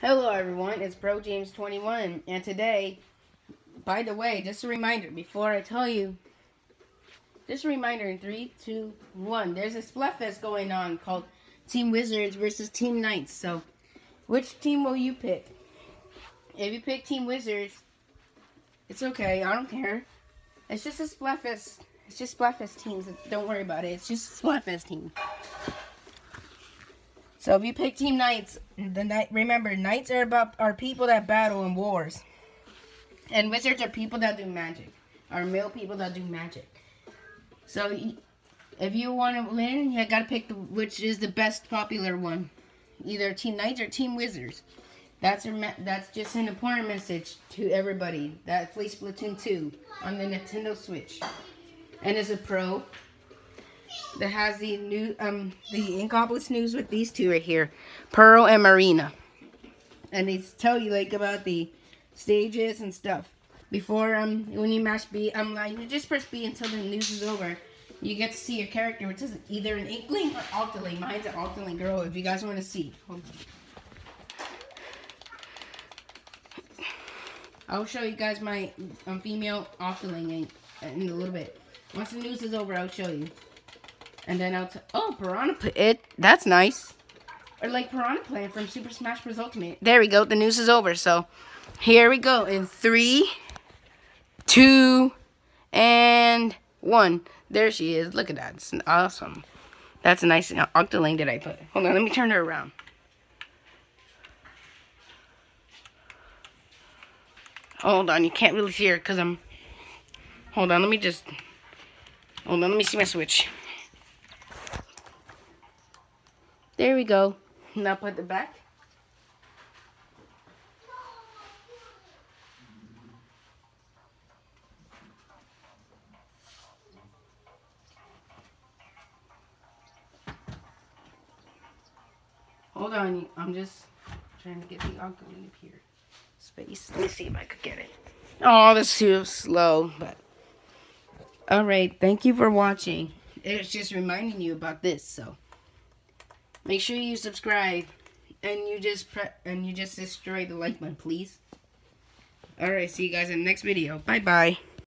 Hello everyone, it's Projames 21 and today, by the way, just a reminder before I tell you, just a reminder in 3, 2, 1, there's a Splatfest going on called Team Wizards versus Team Knights, so which team will you pick? If you pick Team Wizards, it's okay, I don't care. It's just a Splatfest, it's just Splatfest teams, don't worry about it, it's just a Splatfest team. So if you pick Team Knights, the night remember Knights are about are people that battle in wars, and Wizards are people that do magic, are male people that do magic. So if you want to win, you gotta pick the, which is the best popular one, either Team Knights or Team Wizards. That's a, that's just an important message to everybody. That plays Splatoon 2 on the Nintendo Switch, and is a pro that has the new um the Inkopolis news with these two right here, Pearl and Marina, and they tell you like about the stages and stuff. Before um when you mash B, um like you just press B until the news is over. You get to see your character, which is either an Inkling or Octoling. Mine's an Octoling girl. If you guys want to see, I'll show you guys my um, female Octoling in, in a little bit. Once the news is over, I'll show you. And then I'll oh Piranha it that's nice. Or like Piranha Plant from Super Smash Bros. Ultimate. There we go. The news is over. So here we go in three, two, and one. There she is. Look at that. It's awesome. That's a nice uh, Octoling that I put. Hold on, let me turn her around. Hold on, you can't really see her because I'm... Hold on, let me just... Hold on, let me see my switch. There we go. Now put the back. Hold on, I'm just trying to get the up here. Space. Let me see if I could get it. Oh, this is too slow, but... Alright, thank you for watching. It's just reminding you about this, so... Make sure you subscribe and you just and you just destroy the like button, please. Alright, see you guys in the next video. Bye bye.